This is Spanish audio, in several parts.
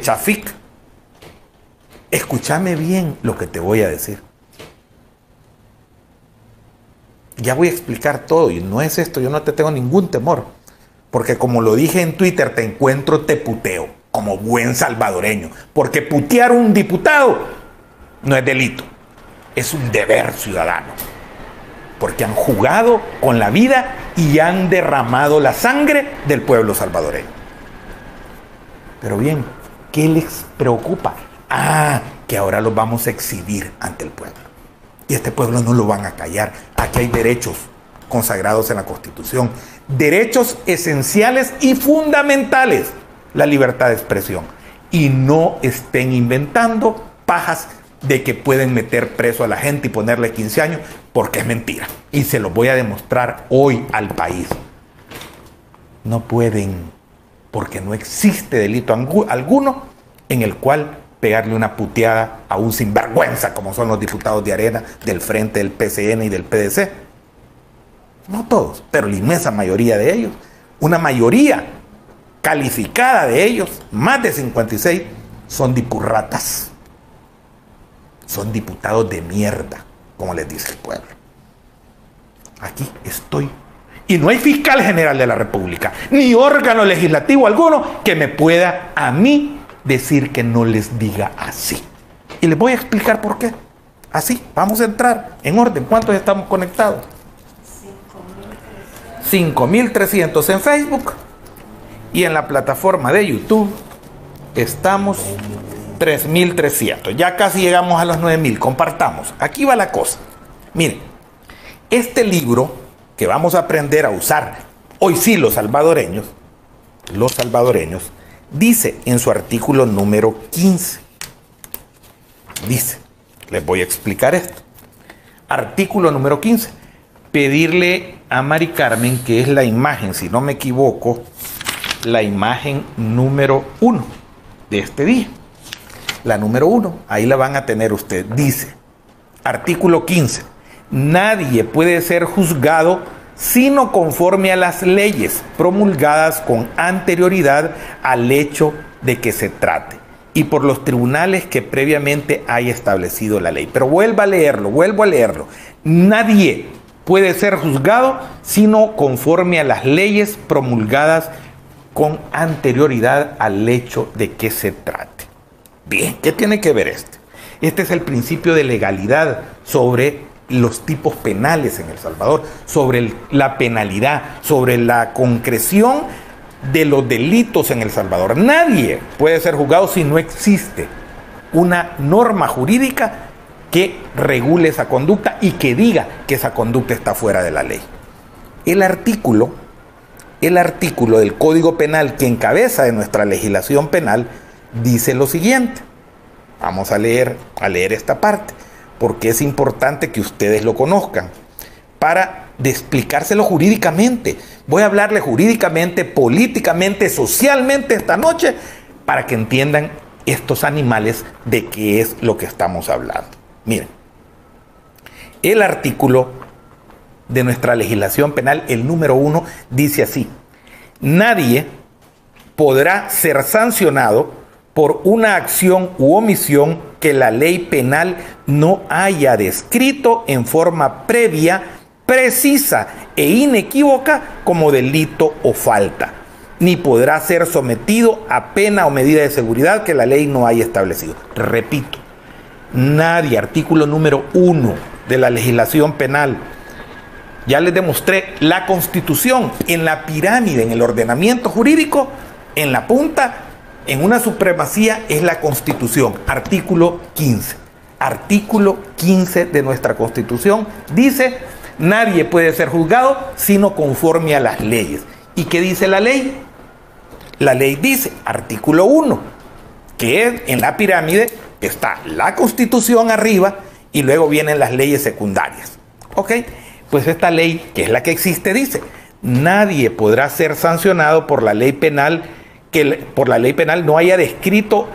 Chafic. Escúchame bien lo que te voy a decir. Ya voy a explicar todo y no es esto, yo no te tengo ningún temor. Porque como lo dije en Twitter, te encuentro, te puteo, como buen salvadoreño. Porque putear un diputado no es delito, es un deber ciudadano. Porque han jugado con la vida y han derramado la sangre del pueblo salvadoreño. Pero bien, ¿qué les preocupa? Ah, que ahora los vamos a exhibir ante el pueblo. Y este pueblo no lo van a callar. Aquí hay derechos consagrados en la Constitución. Derechos esenciales y fundamentales. La libertad de expresión. Y no estén inventando pajas de que pueden meter preso a la gente y ponerle 15 años, porque es mentira. Y se lo voy a demostrar hoy al país. No pueden, porque no existe delito alguno en el cual pegarle una puteada a un sinvergüenza como son los diputados de Arena, del Frente, del PCN y del PDC. No todos, pero la inmensa mayoría de ellos. Una mayoría calificada de ellos, más de 56, son dipurratas. Son diputados de mierda, como les dice el pueblo. Aquí estoy. Y no hay fiscal general de la República, ni órgano legislativo alguno que me pueda a mí decir que no les diga así. Y les voy a explicar por qué. Así, vamos a entrar en orden. ¿Cuántos estamos conectados? 5.300 en Facebook y en la plataforma de YouTube estamos 3.300. Ya casi llegamos a los 9.000. Compartamos. Aquí va la cosa. Miren, este libro que vamos a aprender a usar hoy sí los salvadoreños, los salvadoreños, Dice en su artículo número 15, dice, les voy a explicar esto. Artículo número 15, pedirle a Mari Carmen, que es la imagen, si no me equivoco, la imagen número 1 de este día. La número 1, ahí la van a tener usted. Dice, artículo 15, nadie puede ser juzgado sino conforme a las leyes promulgadas con anterioridad al hecho de que se trate y por los tribunales que previamente haya establecido la ley. Pero vuelvo a leerlo, vuelvo a leerlo. Nadie puede ser juzgado sino conforme a las leyes promulgadas con anterioridad al hecho de que se trate. Bien, ¿qué tiene que ver esto? Este es el principio de legalidad sobre los tipos penales en El Salvador, sobre la penalidad, sobre la concreción de los delitos en El Salvador. Nadie puede ser juzgado si no existe una norma jurídica que regule esa conducta y que diga que esa conducta está fuera de la ley. El artículo, el artículo del Código Penal que encabeza de nuestra legislación penal dice lo siguiente. Vamos a leer, a leer esta parte porque es importante que ustedes lo conozcan, para explicárselo jurídicamente. Voy a hablarle jurídicamente, políticamente, socialmente esta noche, para que entiendan estos animales de qué es lo que estamos hablando. Miren, el artículo de nuestra legislación penal, el número uno, dice así, nadie podrá ser sancionado por una acción u omisión que la ley penal no haya descrito en forma previa, precisa e inequívoca como delito o falta, ni podrá ser sometido a pena o medida de seguridad que la ley no haya establecido. Repito, nadie, artículo número uno de la legislación penal, ya les demostré la constitución en la pirámide, en el ordenamiento jurídico, en la punta en una supremacía es la Constitución, artículo 15. Artículo 15 de nuestra Constitución dice, nadie puede ser juzgado sino conforme a las leyes. ¿Y qué dice la ley? La ley dice, artículo 1, que en la pirámide está la Constitución arriba y luego vienen las leyes secundarias. ¿Ok? Pues esta ley, que es la que existe, dice, nadie podrá ser sancionado por la ley penal que por la ley penal no haya descrito,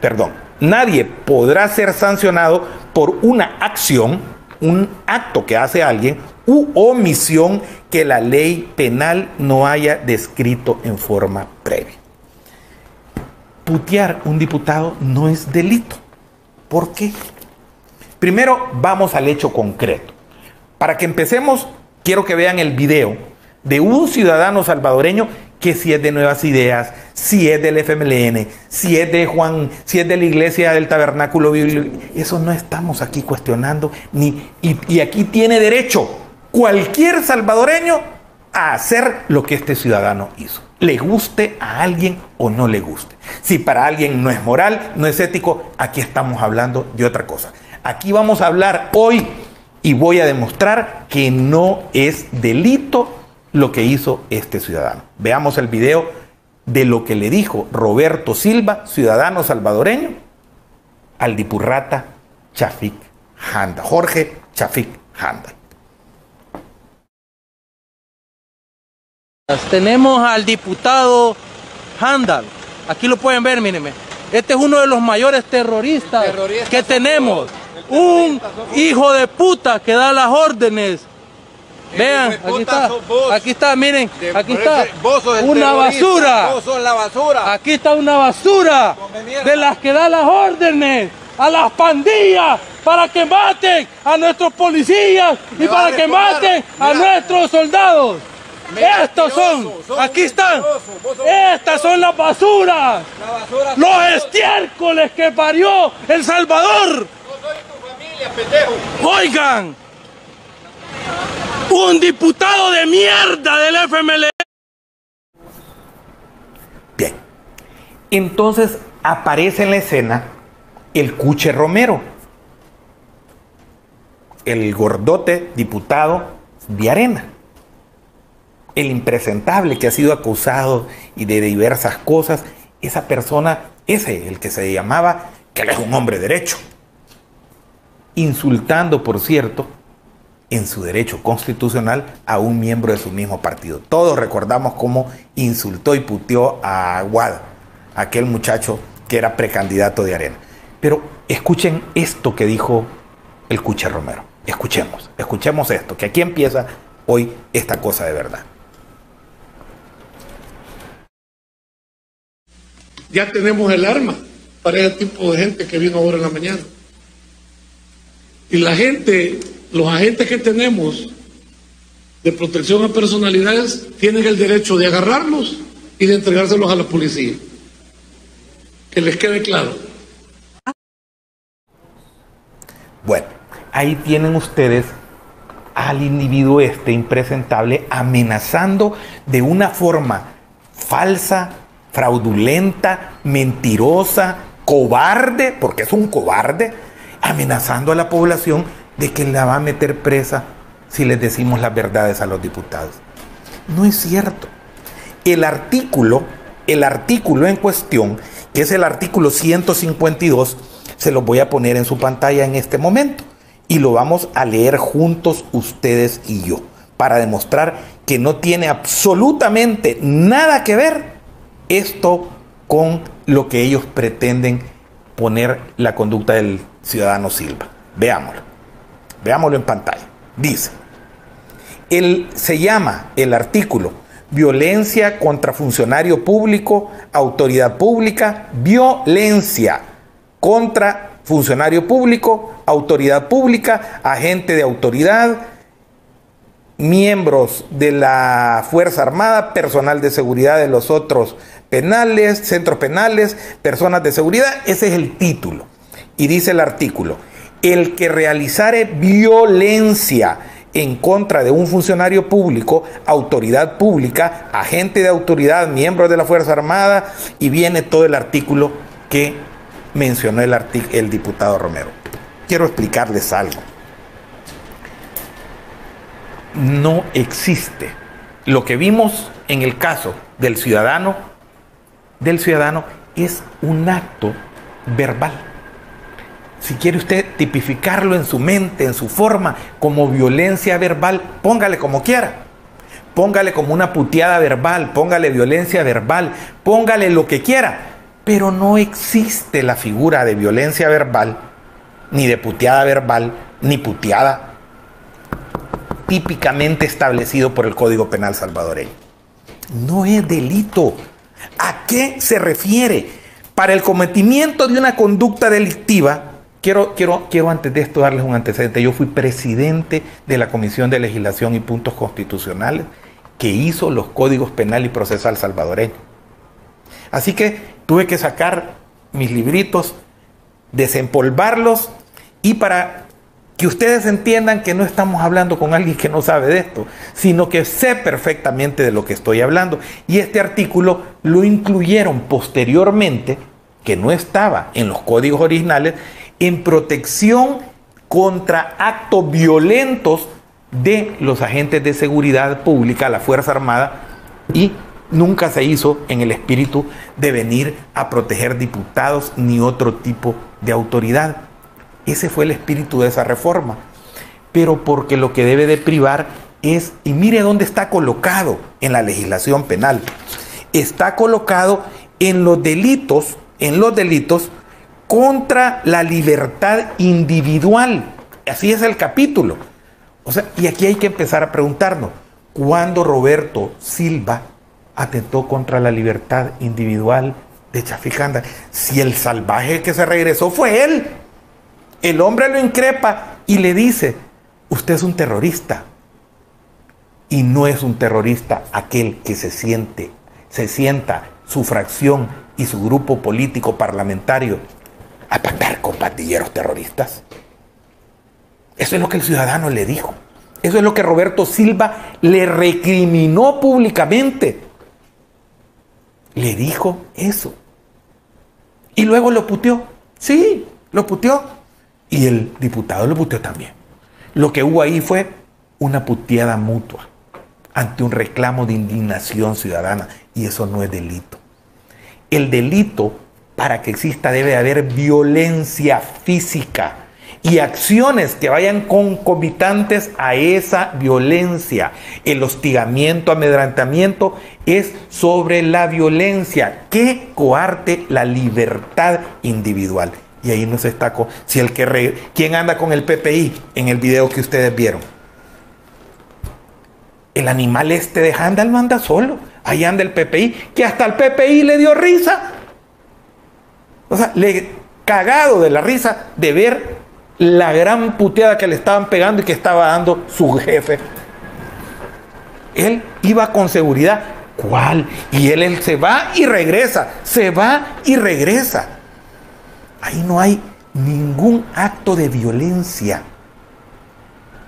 perdón, nadie podrá ser sancionado por una acción, un acto que hace alguien, u omisión que la ley penal no haya descrito en forma previa. putear un diputado no es delito. ¿Por qué? Primero vamos al hecho concreto. Para que empecemos, quiero que vean el video de un ciudadano salvadoreño que si es de Nuevas Ideas, si es del FMLN, si es de Juan, si es de la Iglesia del Tabernáculo Bíblico, eso no estamos aquí cuestionando, ni, y, y aquí tiene derecho cualquier salvadoreño a hacer lo que este ciudadano hizo. Le guste a alguien o no le guste. Si para alguien no es moral, no es ético, aquí estamos hablando de otra cosa. Aquí vamos a hablar hoy y voy a demostrar que no es delito lo que hizo este ciudadano. Veamos el video de lo que le dijo Roberto Silva, ciudadano salvadoreño, al dipurrata Chafik Handa, Jorge Chafik Handa. Tenemos al diputado Handal. Aquí lo pueden ver, mírenme. Este es uno de los mayores terroristas, terroristas que tenemos. Un hijo de puta que da las órdenes Vean, aquí está, aquí está, miren, aquí está. una basura. Aquí está una basura de las que da las órdenes a las pandillas para que maten a nuestros policías y para que maten a nuestros soldados. Estos son, aquí están, estas son las basuras, los estiércoles que parió El Salvador. Oigan, un diputado de mierda del FML. Bien. Entonces aparece en la escena el Cuche Romero, el gordote diputado de Arena, el impresentable que ha sido acusado y de diversas cosas. Esa persona, ese, el que se llamaba, que él es un hombre derecho, insultando, por cierto, en su derecho constitucional a un miembro de su mismo partido. Todos recordamos cómo insultó y puteó a Aguada, aquel muchacho que era precandidato de Arena. Pero escuchen esto que dijo el Cuche Romero. Escuchemos, escuchemos esto, que aquí empieza hoy esta cosa de verdad. Ya tenemos el arma para ese tipo de gente que vino ahora en la mañana. Y la gente los agentes que tenemos de protección a personalidades tienen el derecho de agarrarlos y de entregárselos a la policía. Que les quede claro. Bueno, ahí tienen ustedes al individuo este impresentable amenazando de una forma falsa, fraudulenta, mentirosa, cobarde, porque es un cobarde, amenazando a la población de que la va a meter presa si les decimos las verdades a los diputados. No es cierto. El artículo, el artículo en cuestión, que es el artículo 152, se lo voy a poner en su pantalla en este momento y lo vamos a leer juntos ustedes y yo para demostrar que no tiene absolutamente nada que ver esto con lo que ellos pretenden poner la conducta del ciudadano Silva. Veámoslo. Veámoslo en pantalla. Dice, el, se llama el artículo violencia contra funcionario público, autoridad pública, violencia contra funcionario público, autoridad pública, agente de autoridad, miembros de la Fuerza Armada, personal de seguridad de los otros penales, centros penales, personas de seguridad. Ese es el título. Y dice el artículo, el que realizare violencia en contra de un funcionario público, autoridad pública, agente de autoridad, miembro de la Fuerza Armada, y viene todo el artículo que mencionó el, el diputado Romero. Quiero explicarles algo. No existe lo que vimos en el caso del ciudadano, del ciudadano es un acto verbal si quiere usted tipificarlo en su mente, en su forma, como violencia verbal, póngale como quiera. Póngale como una puteada verbal, póngale violencia verbal, póngale lo que quiera. Pero no existe la figura de violencia verbal, ni de puteada verbal, ni puteada típicamente establecido por el Código Penal salvadoreño. No es delito. ¿A qué se refiere? para el cometimiento de una conducta delictiva, quiero, quiero, quiero antes de esto darles un antecedente. Yo fui presidente de la Comisión de Legislación y Puntos Constitucionales que hizo los códigos penal y procesal salvadoreños. Así que tuve que sacar mis libritos, desempolvarlos y para que ustedes entiendan que no estamos hablando con alguien que no sabe de esto, sino que sé perfectamente de lo que estoy hablando. Y este artículo lo incluyeron posteriormente, que no estaba en los códigos originales, en protección contra actos violentos de los agentes de seguridad pública, la Fuerza Armada, y nunca se hizo en el espíritu de venir a proteger diputados ni otro tipo de autoridad. Ese fue el espíritu de esa reforma. Pero porque lo que debe de privar es, y mire dónde está colocado en la legislación penal, está colocado en los delitos, en los delitos contra la libertad individual. Así es el capítulo. O sea, y aquí hay que empezar a preguntarnos, ¿cuándo Roberto Silva atentó contra la libertad individual de Chaficanda? Si el salvaje que se regresó fue él. El hombre lo increpa y le dice, usted es un terrorista. Y no es un terrorista aquel que se siente, se sienta su fracción y su grupo político parlamentario a pactar con terroristas. Eso es lo que el ciudadano le dijo. Eso es lo que Roberto Silva le recriminó públicamente. Le dijo eso. Y luego lo puteó. Sí, lo puteó. Y el diputado lo puteó también. Lo que hubo ahí fue una puteada mutua ante un reclamo de indignación ciudadana. Y eso no es delito. El delito, para que exista, debe haber violencia física y acciones que vayan concomitantes a esa violencia. El hostigamiento, amedrantamiento es sobre la violencia que coarte la libertad individual. Y ahí no se está si el que re, quién anda con el PPI en el video que ustedes vieron. El animal este de Handal no anda solo. Ahí anda el PPI, que hasta el PPI le dio risa. O sea, le cagado de la risa de ver la gran puteada que le estaban pegando y que estaba dando su jefe. Él iba con seguridad. ¿Cuál? Y él, él se va y regresa, se va y regresa. Ahí no hay ningún acto de violencia.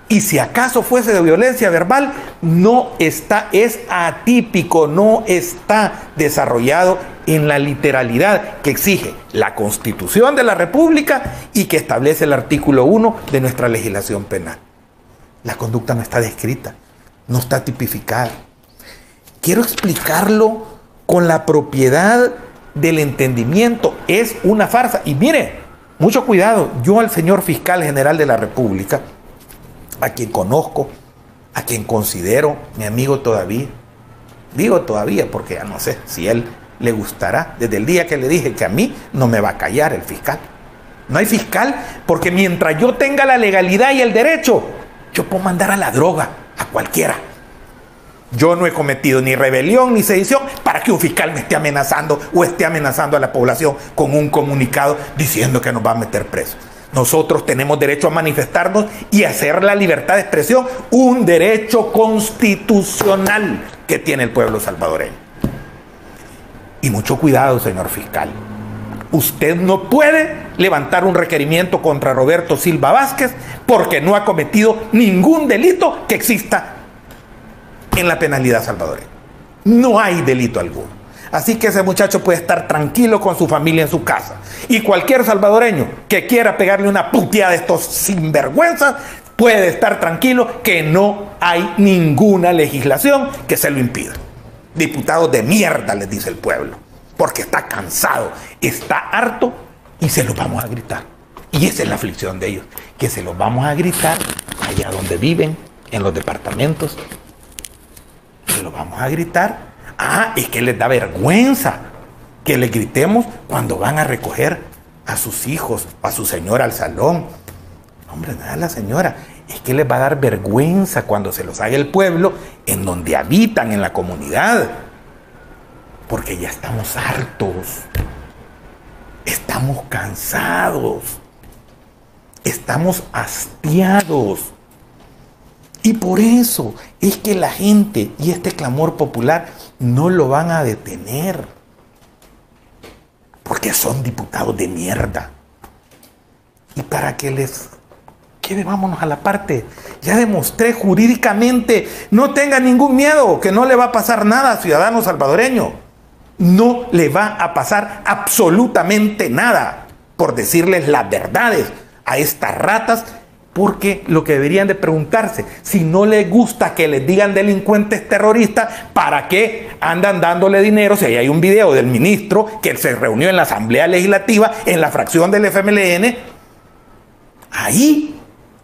Y si acaso fuese de violencia verbal, no está, es atípico, no está desarrollado en la literalidad que exige la Constitución de la República y que establece el artículo 1 de nuestra legislación penal. La conducta no está descrita, no está tipificada. Quiero explicarlo con la propiedad del entendimiento. Es una farsa. Y mire, mucho cuidado, yo al señor fiscal general de la República, a quien conozco, a quien considero mi amigo todavía, digo todavía porque ya no sé si él le gustará, desde el día que le dije que a mí no me va a callar el fiscal. No hay fiscal porque mientras yo tenga la legalidad y el derecho, yo puedo mandar a la droga a cualquiera. Yo no he cometido ni rebelión ni sedición para que un fiscal me esté amenazando o esté amenazando a la población con un comunicado diciendo que nos va a meter preso. Nosotros tenemos derecho a manifestarnos y hacer la libertad de expresión un derecho constitucional que tiene el pueblo salvadoreño. Y mucho cuidado, señor fiscal. Usted no puede levantar un requerimiento contra Roberto Silva Vázquez porque no ha cometido ningún delito que exista en la penalidad salvadoreña. No hay delito alguno. Así que ese muchacho puede estar tranquilo con su familia en su casa. Y cualquier salvadoreño que quiera pegarle una puteada de estos sinvergüenzas puede estar tranquilo que no hay ninguna legislación que se lo impida. Diputados de mierda, les dice el pueblo. Porque está cansado, está harto y se lo vamos a gritar. Y esa es la aflicción de ellos, que se los vamos a gritar allá donde viven, en los departamentos, lo vamos a gritar. Ah, es que les da vergüenza que le gritemos cuando van a recoger a sus hijos, a su señora al salón. Hombre, nada, la señora. Es que les va a dar vergüenza cuando se los haga el pueblo en donde habitan, en la comunidad. Porque ya estamos hartos. estamos cansados, estamos hastiados. Y por eso es que la gente y este clamor popular no lo van a detener. Porque son diputados de mierda. Y para que les quede, vámonos a la parte. Ya demostré jurídicamente, no tenga ningún miedo, que no le va a pasar nada a ciudadano salvadoreño. No le va a pasar absolutamente nada por decirles las verdades a estas ratas porque lo que deberían de preguntarse, si no les gusta que les digan delincuentes terroristas, ¿para qué andan dándole dinero? Si ahí hay un video del ministro que se reunió en la Asamblea Legislativa, en la fracción del FMLN, ahí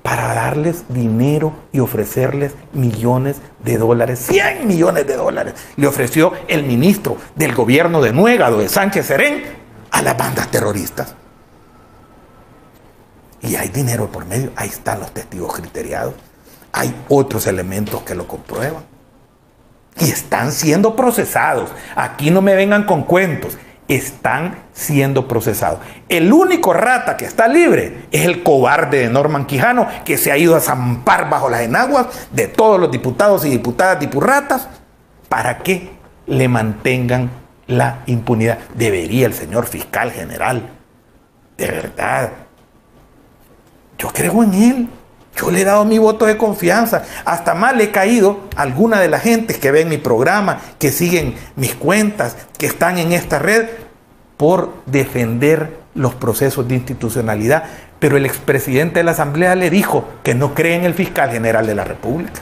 para darles dinero y ofrecerles millones de dólares, 100 millones de dólares, le ofreció el ministro del gobierno de Nuégado, de Sánchez Serén, a las bandas terroristas y hay dinero por medio, ahí están los testigos criteriados, hay otros elementos que lo comprueban. Y están siendo procesados. Aquí no me vengan con cuentos, están siendo procesados. El único rata que está libre es el cobarde de Norman Quijano, que se ha ido a zampar bajo las enaguas de todos los diputados y diputadas dipurratas para que le mantengan la impunidad. Debería el señor fiscal general, de verdad, yo creo en él. Yo le he dado mi voto de confianza. Hasta le he caído a alguna de las gentes que ven mi programa, que siguen mis cuentas, que están en esta red, por defender los procesos de institucionalidad. Pero el expresidente de la Asamblea le dijo que no cree en el fiscal general de la República.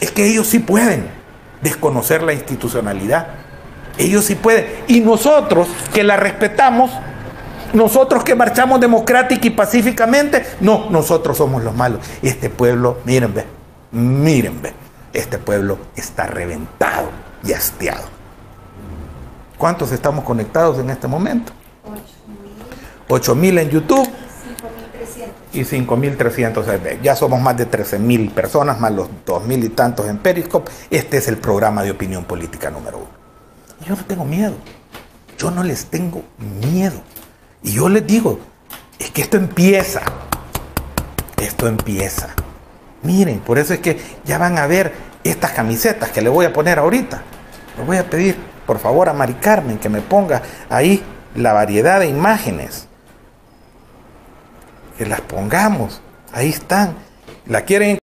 Es que ellos sí pueden desconocer la institucionalidad. Ellos sí pueden. Y nosotros, que la respetamos, nosotros que marchamos democrática y pacíficamente, no, nosotros somos los malos. Este pueblo, miren, ve, miren, ve, este pueblo está reventado y hastiado. ¿Cuántos estamos conectados en este momento? 8 mil en YouTube y 5.300 Ya somos más de 13.000 personas, más los 2.000 y tantos en Periscope. Este es el programa de opinión política número uno. Yo no tengo miedo. Yo no les tengo miedo. Y yo les digo, es que esto empieza. Esto empieza. Miren, por eso es que ya van a ver estas camisetas que le voy a poner ahorita. Le voy a pedir, por favor, a Mari Carmen que me ponga ahí la variedad de imágenes. Que las pongamos. Ahí están. ¿La quieren